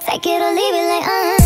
take it or leave it like uh. -huh.